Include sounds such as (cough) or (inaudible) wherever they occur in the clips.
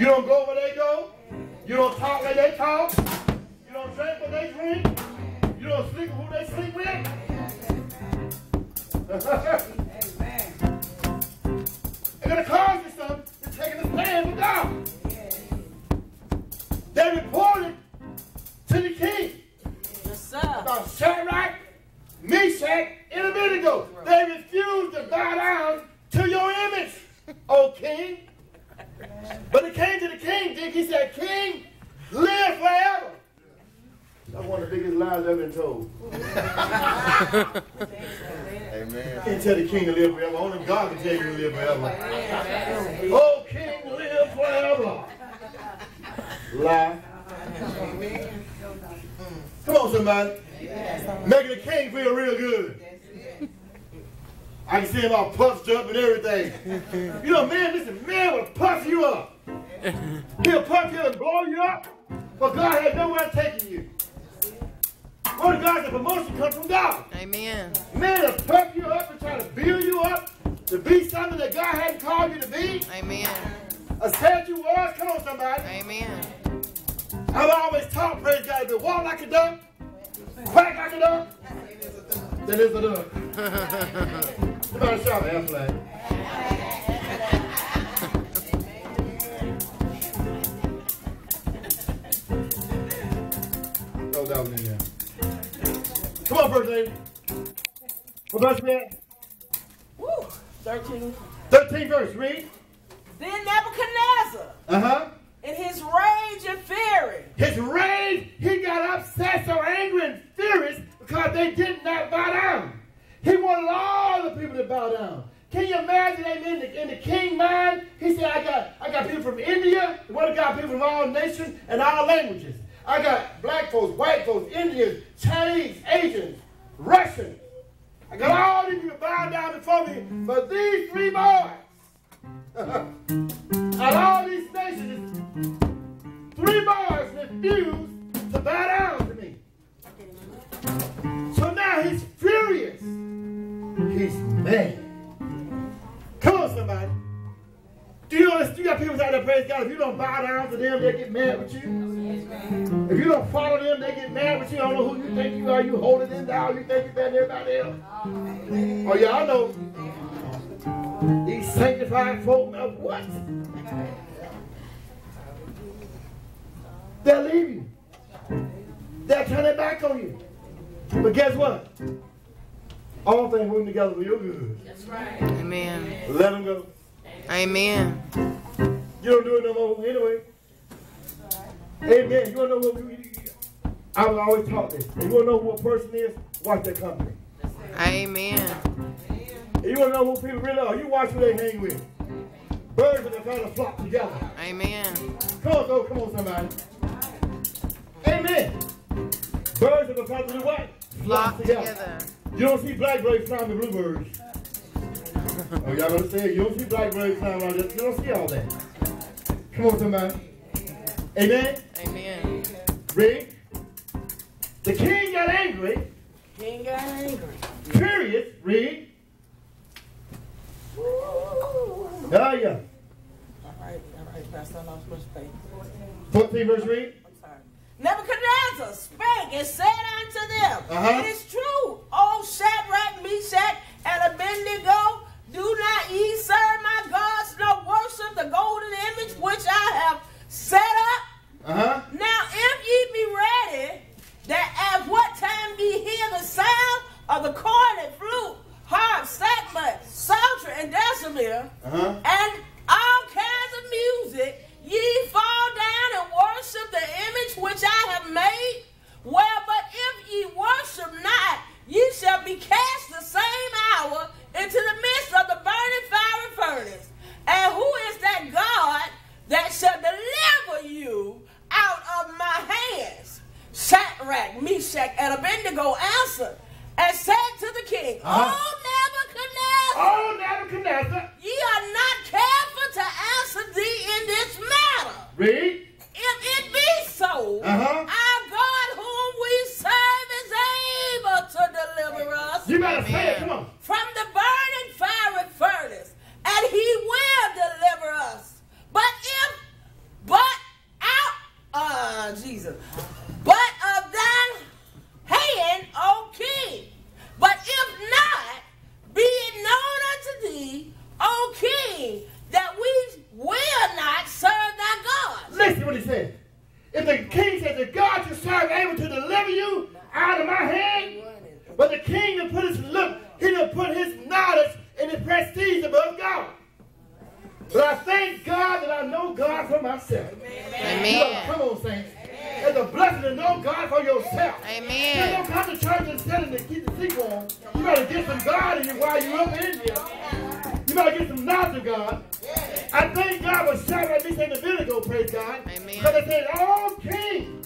You don't go where they go. You don't talk like they talk. You don't drink what they drink. You don't sleep with who they sleep with. it's going to cause you something to taking a stand for God. They reported to the king Yes, sir. about Shadrach, Meshach, and Abednego. They refused to bow down to your image, O king. But it came to the king, Dick. He said, King, live forever. That's one of the biggest lies I've been told. (laughs) Amen. Can't tell the king to live forever. Only God can tell you to live forever. Oh, king, live forever. Lie. Amen. Come on, somebody. Making the king feel real good. I can see him all puffed up and everything. (laughs) You know, man, listen, man will puff you up. He'll puff you and blow you up, but God has nowhere taking you. Word of God, the promotion comes from God. Amen. Man will puff you up and try to build you up to be something that God hadn't called you to be. Amen. A said you was. Come on, somebody. Amen. I've always taught, praise God, to walk like a duck, quack like a duck, then it's a duck. (laughs) Somebody shout F. Throw that one in there. Come on, first lady. What verse we at? Woo. 13. 13 verse, read. Then Nebuchadnezzar, Uh-huh. in his rage and fury, His rage, he got upset, so angry and furious because they did not bow down. He wanted all the people to bow down. Can you imagine that in the, in the king mind? He said, I got, I got people from India, the one got people from all nations and all languages. I got black folks, white folks, Indians, Chinese, Asians, Russians. I got all these people bowing down before me, but these three boys, (laughs) out all these nations, Three boys refused to bow down to me. So now he's furious. He's mad. Come on, somebody. Do you know? You got people out there, praise God. If you don't bow down to them, they get mad with you. If you don't follow them, they get mad with you. I don't know who you think you are. You holding them down. You think you're better than everybody else. Oh, yeah, I know. These sanctified folk, now what? They'll leave you. They'll turn their back on you. But guess what? All things working together for your good. That's right. Amen. Let them go. Amen. You don't do it no more anyway. Amen. You want to know what you, I will always taught this. If you want to know who a person is? Watch their company. Amen. If you want to know who people really are? You watch who they hang with. Birds are kind of flock together. Amen. Come on, go. Come on, somebody. Amen. Birds are because of the what? Flock together. You don't see blackbirds flying with bluebirds. (laughs) oh, y'all gonna say it? You don't see blackbirds flying around there. You don't see all that. Come on, somebody. Amen. Amen. Read. The king got angry. king got angry. Furious. Read. Oh, yeah. All right, all right, Pastor, I'm not supposed to pay. 14 verse read. Nebuchadnezzar spake and said unto them, Uh-huh. It is true, O Shadrach, Meshach, and Abednego, do not ye serve my gods, nor worship the golden image which I have set up. Uh-huh. Now, if ye be ready, that at what time ye hear the sound of the cornet, flute, harp, sackbut, psaltery, and dulcimer, Uh-huh. and all kinds of music, ye fall down and worship the image which I have made. Well, but if ye worship not, ye shall be cast the same hour into the midst of the burning fiery furnace. And who is that God that shall deliver you out of my hands? Shadrach, Meshach, and Abednego answered and said to the king, Uh-huh. Oh, Nebuchadnezzar! Oh, Nebuchadnezzar. Ye are not careful to answer thee in this matter. Read. If it be so, Uh-huh. our God whom we serve is able to deliver us You better say it. Come on. from the burning fiery furnace, and he will deliver us. But if Jesus. But You better get some God in you while you're up in here. You better get some knowledge of God. I thank God for Shadrach, Meshach, and Abednego, praise God. Amen. Because they said, oh, King,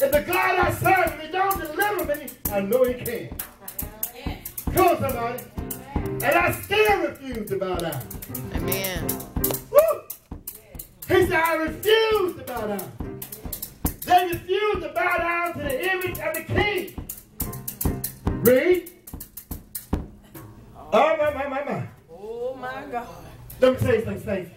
if the God I serve, if he don't deliver me, I know he can. Come on, somebody. And I still refuse to bow down. Amen. Woo! He said, I refuse to bow down. They refused to bow down to the image of the king. Read. Oh, my, my, my, my. Oh my God. Let me tell you something, Saints.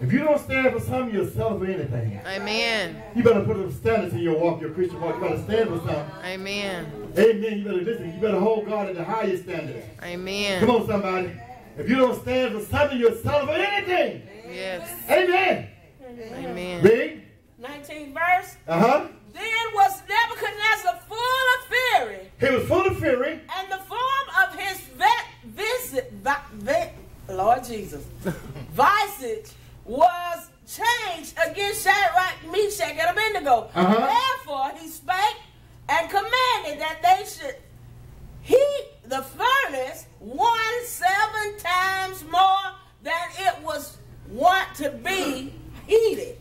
If you don't stand for something, you'll settle for anything. Amen. You better put some standards in your walk, your Christian walk. You better stand for something. Amen. Amen. You better listen. You better hold God at the highest standards. Amen. Come on, somebody. If you don't stand for something, you'll settle for anything. Yes. Amen. Amen. Read. 19th verse. Uh-huh. Then was Nebuchadnezzar full of fury, He was full of fury. and the form of his vet, visit, vi, Lord Jesus, (laughs) visage was changed against Shadrach, Meshach, and Abednego. Uh-huh. Therefore he spake and commanded that they should heat the furnace one seven times more than it was wont to be heated.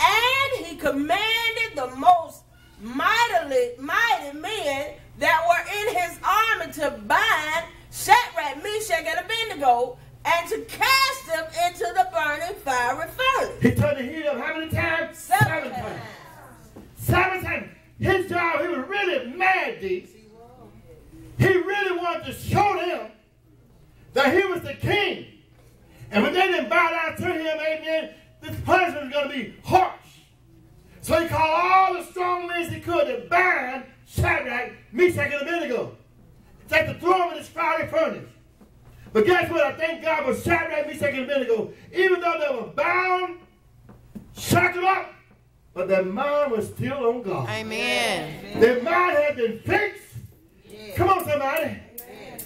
And he commanded the most mightily mighty men that were in his army to bind Shadrach, Meshach, and Abednego, and to cast them into the burning fiery furnace. He turned the heat up how many times? Seven times. Seven times. His job, he was really mad, D. He really wanted to show them that he was the king. And when they didn't bow down to him, amen, this punishment was going to be harsh. So he called all the strong men he could to bind Shadrach, Meshach, and Abednego. To throw them in this fiery furnace. But guess what? I thank God for Shadrach, Meshach, and Abednego. Even though they were bound, shackled up, but their mind was still on God. Amen. Their mind had been fixed. Come on, somebody.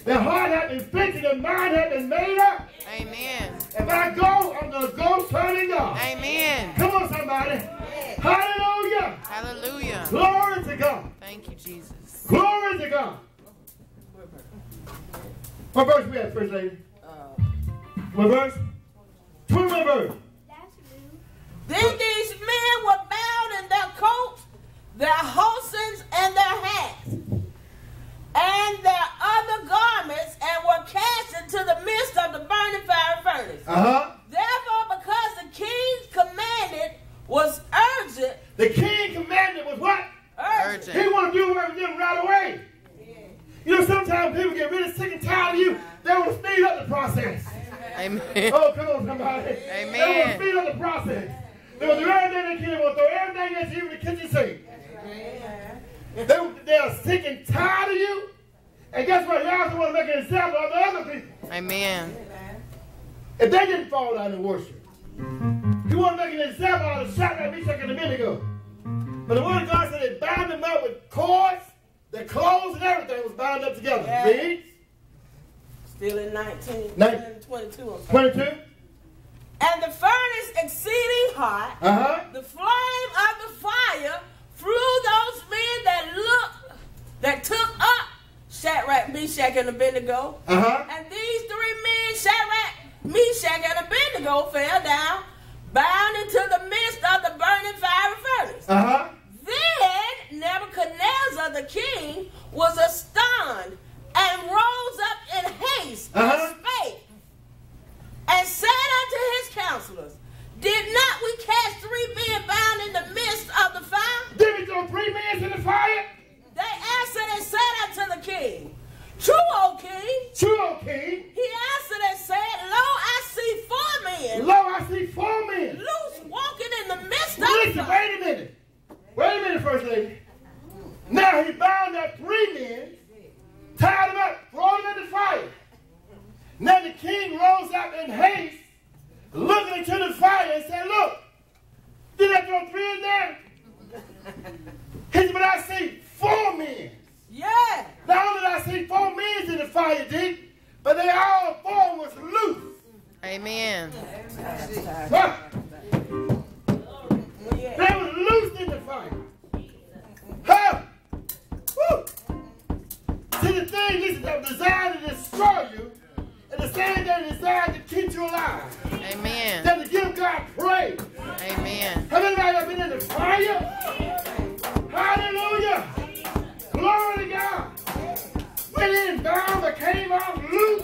Their heart had been fixed and their mind had been made up. Amen. If I go, I'm going to go serving God. Amen. Come on, somebody. Hallelujah. Hallelujah. Glory to God. Thank you, Jesus. Glory to God. What verse we at, First Lady? What verse? 21 verse. Then these men were bound in their coats, their horsens, and their hats, and their other garments, and were cast into the midst of the burning fire furnace. Uh-huh. Therefore, because the king's commanded was urgent, The king commanded was what? urgent. He Urgent. want to do away with them right away. You know, sometimes people get really sick and tired of you. They want to speed up the process. Amen. Oh, come on, somebody. Amen. They want to speed up the process. They to do everything they can. They to throw everything at you in the kitchen sink. They, they are sick and tired of you. And guess what? Y'all also want to make an example of the other people. Amen. If they didn't fall down in worship. You want to make an example out of Shadrach, Meshach, and Abednego. But the word of God said they bound them up with cords, their clothes and everything was bound up together. Yeah. Read. Still in 19, Nin- 22. I'm sorry. 22. And the furnace exceeding hot, Uh-huh. the flame of the fire flew those men that looked, that took up Shadrach, Meshach, and Abednego. Uh-huh. And these three men, Shadrach, Meshach, and Abednego, fell down, bound into the midst of the burning fiery furnace. Uh-huh. Then Nebuchadnezzar the king was astonished and rose up in haste uh -huh. and uh-huh. spake and said unto his counselors, Did not we cast three men bound in the midst of the fire? Did we throw three men in the fire? They answered and said unto the king, True, O king. True, O king. He answered and said, Lo, I see four men. Lo, I see four men. Loose walking in the midst Listen, of the fire. Wait a minute. Wait a minute, First Lady. Now he bound up three men, tied them up, thrown them in the fire. Now the king rose up in haste, looking into the fire and said, Look, did I throw three in there? He said, But I see four men. Yeah. Not only did I see four men in the fire deep, but they all four was loose. Amen. Huh? Yeah. They was loose in the fire. See, the thing is, they're designed to destroy you, and the same thing designed to keep you alive. Amen. That to give God praise. Amen. Have anybody ever been in the fire? Hallelujah! Glory to God! Went in bound, but came out loose.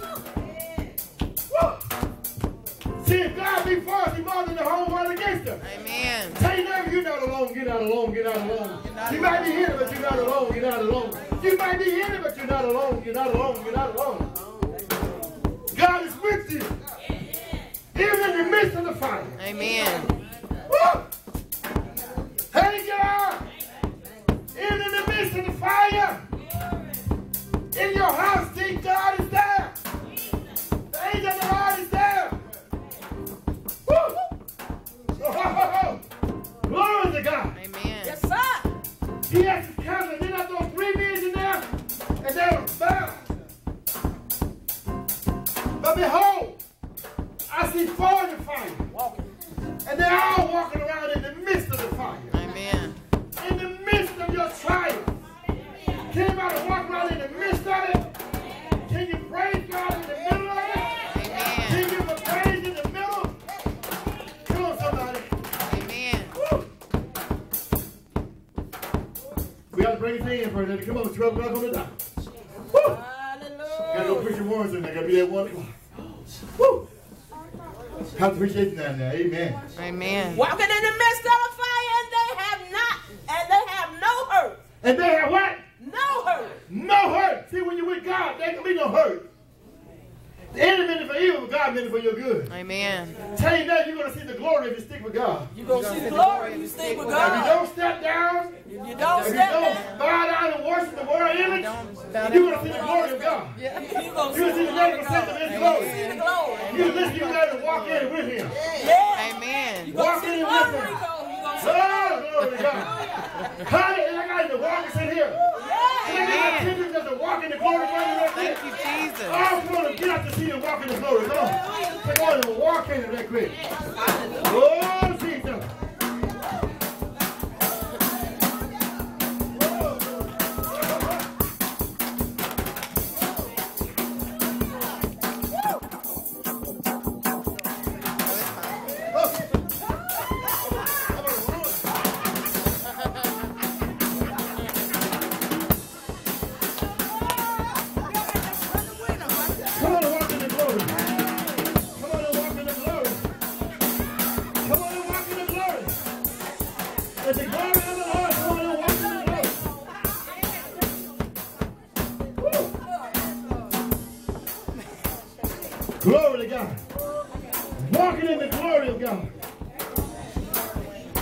See, if God be for us, He more than the whole world against us. Amen. Tell you never, you're not alone, get out alone, get out alone. You might be here, but you're not alone, you're not alone. You might be here, but you're not alone, you're not alone, you're not alone. God is with you. Even in the midst of the fire. Amen. Woo! Bring his. Come on, 12 o'clock on the dot. Woo! Got no Hallelujah. preaching warrants in there. Got to be at 1 o'clock. Woo! Have appreciation down there. Amen. Amen. Walking in the midst of the fire, and they have not, and they have no hurt. And they have what? No hurt. No hurt. See, when you're with God, there can be no hurt. The enemy meant it for evil, but God meant it for your good. Amen. Tell you that you're going to see the glory if you stick with God. You're going to see the glory if you stick with God. If you don't step down, You don't if you step don't bow down and worship the world image, you're going to see the glory of God. You're going You're going to see the 90% of His see glory. the glory. You listen, you got to walk in with Him. Yeah. Amen. Walk in with Him. Rico. You're going to see Oh, glory to God. Hallelujah. I got to walk and sit here. And I got to just to walk in the glory of God. right Thank you, Jesus. Oh, come on, get out to see and walk in the glory. Come on. Come on and walk in it that quick. Oh,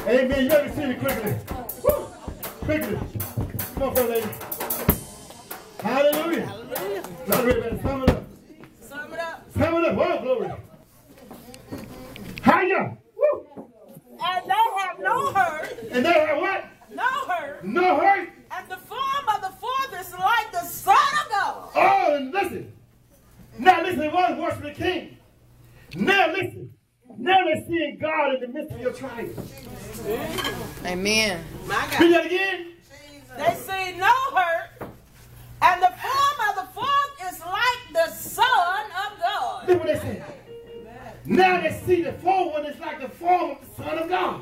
Amen. You better see it quickly. Woo. Quickly. Come on, first lady. Hallelujah. Brother Ray, better sum it up. Sum it up. Sum it up. Oh, glory. Hiya. Woo. And they have no hurt, And they have what? no hurt. No hurt. And the form of the fourth is like the Son of God. Oh, and listen. Now listen, was worship the king. Now listen. Now they're seeing God in the midst of your trial. Amen. My Read that again. They see no hurt. And the form of the fourth is like the Son of God. Look what they say. Now they see the form one is like the form of the Son of God.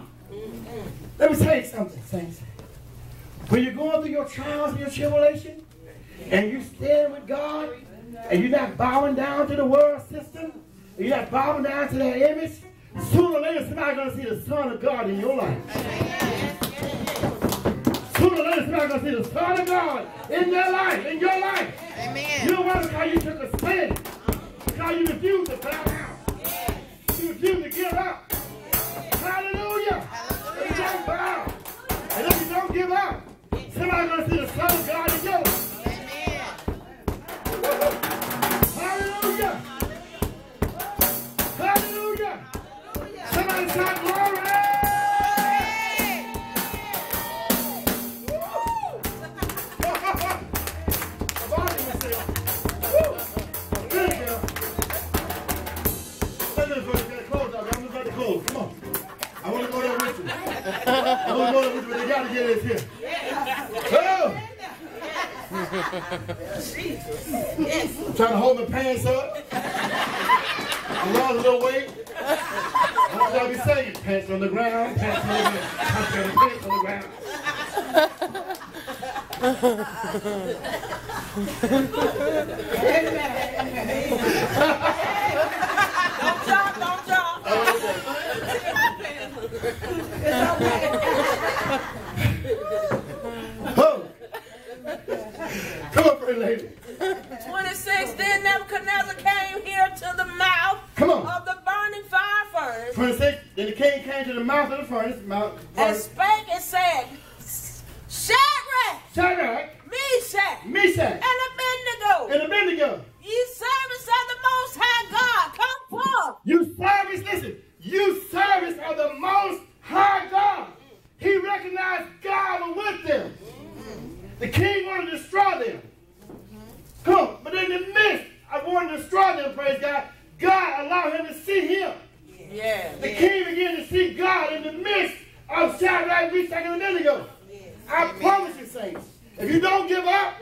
Let me tell you something, saints. When you're going through your trials and your tribulation, and you stand with God, and you're not bowing down to the world system, and you're not bowing down to that image, sooner or later somebody's going to see the Son of God in your life. Sooner or later somebody's going to see the Son of God in their life, in your life. Amen. You know why? Because you took a stand. Because you refused to bow down. You refused to give up. Hallelujah. I'm trying to hold my pants up. I lost a little weight. I want y'all to be saying pants on the ground, pants on the ground. I'm pants on the ground. Don't jump, don't jump. Oh. Come on, pretty lady. 26, then Nebuchadnezzar came here to the mouth Come on. of the burning fire furnace 26. Then the king came to the mouth of the furnace. Mouth, and spake and said, Shadrach, Shadrach, Meshach, Meshach, and Abednego, and Abednego. ye servants of the Most High God, come forth. You service, listen, you service of the most high God. He recognized God was with them. The king wanted to destroy them. Come on, but in the midst of wanting to destroy them, praise God, God allowed him to see him. Yeah. The king began to see God in the midst of Shadrach, Meshach, and Abednego. I promise you, saints, if you don't give up,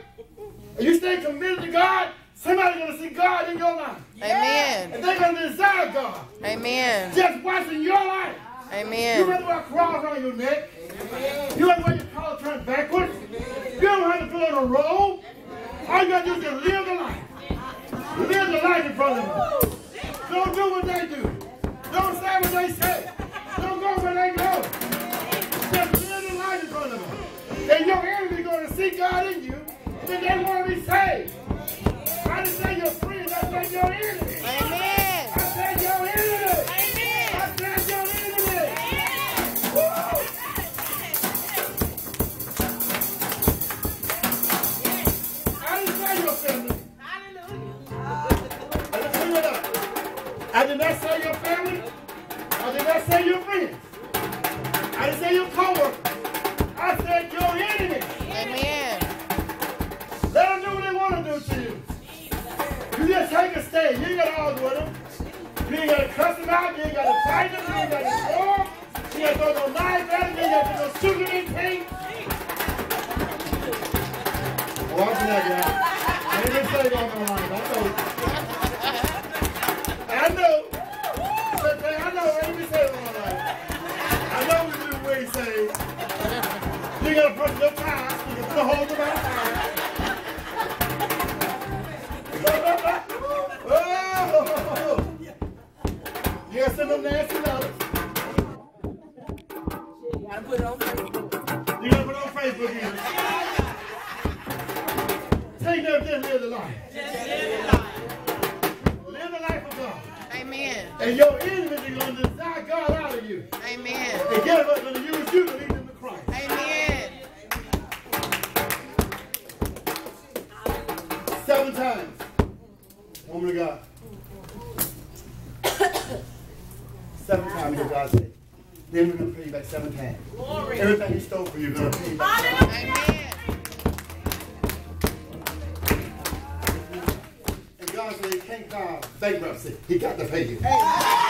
and you stay committed to God, somebody's going to see God in your life. Amen. And they're going to desire God. Amen. Just watching your life. Amen. You Amen. don't wear a cross around your neck. Amen. You don't wear your collar turned backwards. Amen. You don't have to put on a robe. All you got to do is just live the life. Live the life in front of them. Don't do what they do. Don't say what they say. Don't go where they go. Just live the life in front of them. And your enemy going to see God in you, then they want to be saved. I didn't say your friends, I said your enemy. Amen. Hold Everything he stole from you, we're gonna pay back. Amen. And God said he can't file bankruptcy. He got to pay you. Woman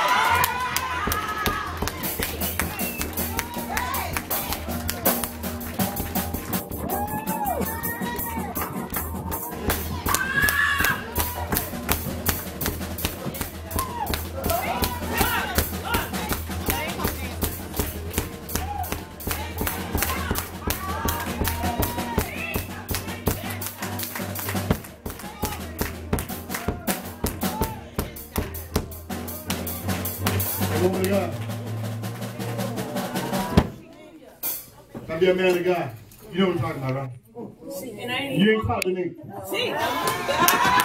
be a man of God. You know what I'm talking about, right? You ain't talking to me. See?